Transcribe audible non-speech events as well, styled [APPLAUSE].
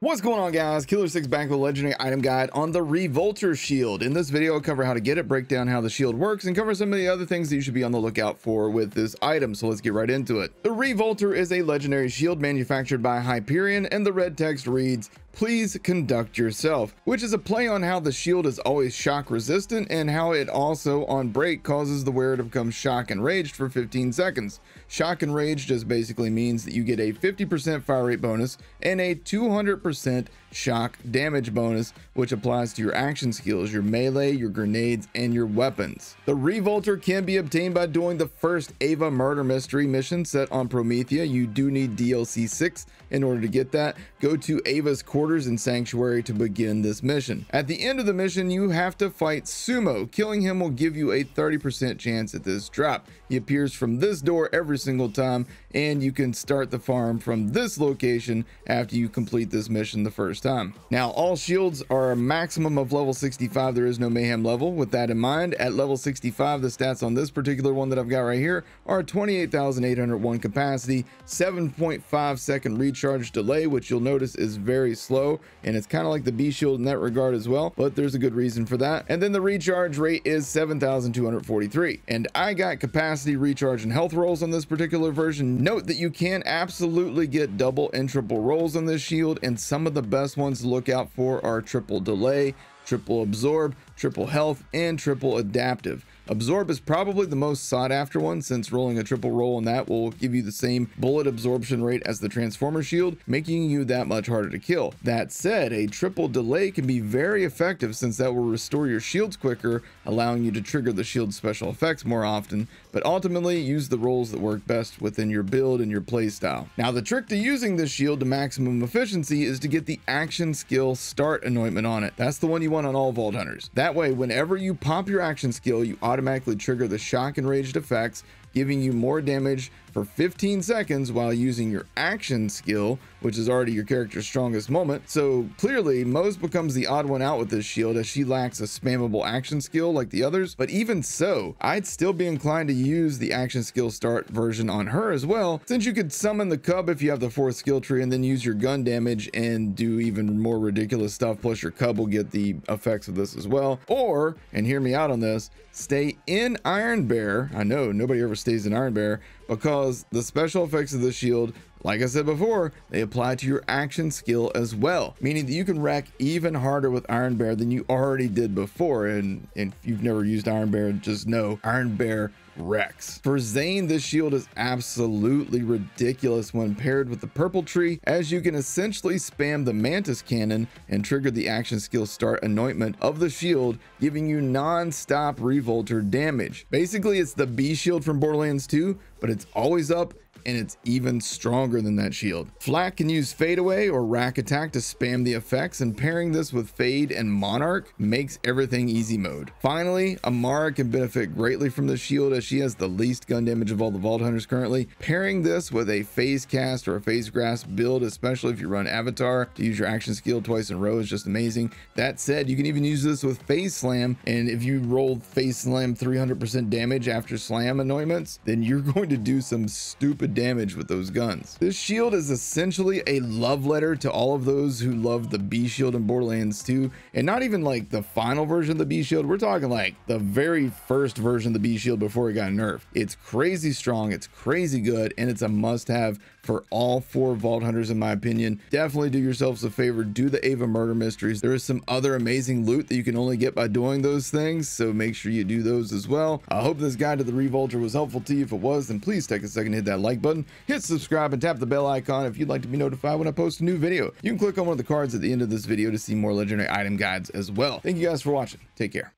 What's going on guys? Killer 6 back with a legendary item guide on the Revolter shield. In this video I'll cover how to get it, break down how the shield works, and cover some of the other things that you should be on the lookout for with this item, so let's get right into it. The Revolter is a legendary shield manufactured by Hyperion, and the red text reads, please conduct yourself, which is a play on how the shield is always shock resistant and how it also on break causes the wearer to become shock enraged for 15 seconds. Shock enraged just basically means that you get a 50% fire rate bonus and a 200% shock damage bonus, which applies to your action skills, your melee, your grenades, and your weapons. The Revolter can be obtained by doing the first Ava murder mystery mission set on Promethea. You do need DLC 6 in order to get that. Go to Ava's quarter quarters in Sanctuary to begin this mission. At the end of the mission, you have to fight Sumo. Killing him will give you a 30% chance at this drop. He appears from this door every single time, and you can start the farm from this location after you complete this mission the first time. Now, all shields are a maximum of level 65. There is no mayhem level. With that in mind, at level 65, the stats on this particular one that I've got right here are 28,801 capacity, 7.5 second recharge delay, which you'll notice is very slow and it's kind of like the Bee shield in that regard as well, but there's a good reason for that. And then the recharge rate is 7,243. And I got capacity, recharge, and health rolls on this particular version. Note that you can absolutely get double and triple rolls on this shield, and some of the best ones to look out for are triple delay, triple absorb, triple health, and triple adaptive. Absorb is probably the most sought after one since rolling a triple roll on that will give you the same bullet absorption rate as the Transformer shield, making you that much harder to kill. That said, a triple delay can be very effective since that will restore your shields quicker, allowing you to trigger the shield's special effects more often, but ultimately use the rolls that work best within your build and your playstyle. Now the trick to using this shield to maximum efficiency is to get the action skill start anointment on it. That's the one you want on all Vault Hunters. That way, whenever you pop your action skill, you automatically trigger the shock and enraged effects giving you more damage for 15 seconds while using your action skill, which is already your character's strongest moment. So clearly, Moze becomes the odd one out with this shield as she lacks a spammable action skill like the others. But even so, I'd still be inclined to use the action skill start version on her as well, since you could summon the cub if you have the fourth skill tree and then use your gun damage and do even more ridiculous stuff. Plus your cub will get the effects of this as well. Or, and hear me out on this, stay in Iron Bear. I know nobody ever stays in Iron Bear because the special effects of the shield like I said before, they apply to your action skill as well, meaning that you can wreck even harder with Iron Bear than you already did before. And, and if you've never used Iron Bear, just know Iron Bear wrecks. For Zane, this shield is absolutely ridiculous when paired with the purple tree, as you can essentially spam the Mantis Cannon and trigger the action skill start anointment of the shield, giving you non-stop revolter damage. Basically, it's the Bee shield from Borderlands 2, but it's always up and it's even stronger than that shield. Flak can use Fade Away or Rakk Attack to spam the effects, and pairing this with Fade and Monarch makes everything easy mode. Finally, Amara can benefit greatly from the shield as she has the least gun damage of all the Vault Hunters currently. Pairing this with a Phase Cast or a Phase Grasp build, especially if you run Avatar, to use your action skill twice in a row is just amazing. That said, you can even use this with Phase Slam, and if you roll Phase Slam 300% damage after Slam anointments, then you're [LAUGHS] going to do some stupid damage with those guns. This shield is essentially a love letter to all of those who love the Bee shield in Borderlands 2 and not even like the final version of the Bee shield. We're talking like the very first version of the Bee shield before it got nerfed. It's crazy strong. It's crazy good and it's a must have for all four Vault Hunters in my opinion. Definitely do yourselves a favor. Do the Ava murder mysteries. There is some other amazing loot that you can only get by doing those things. So make sure you do those as well. I hope this guide to the Revolter was helpful to you. If it was, then please take a second hit that like like button, hit subscribe, and tap the bell icon if you'd like to be notified when I post a new video. You can click on one of the cards at the end of this video to see more legendary item guides as well. Thank you guys for watching. Take care.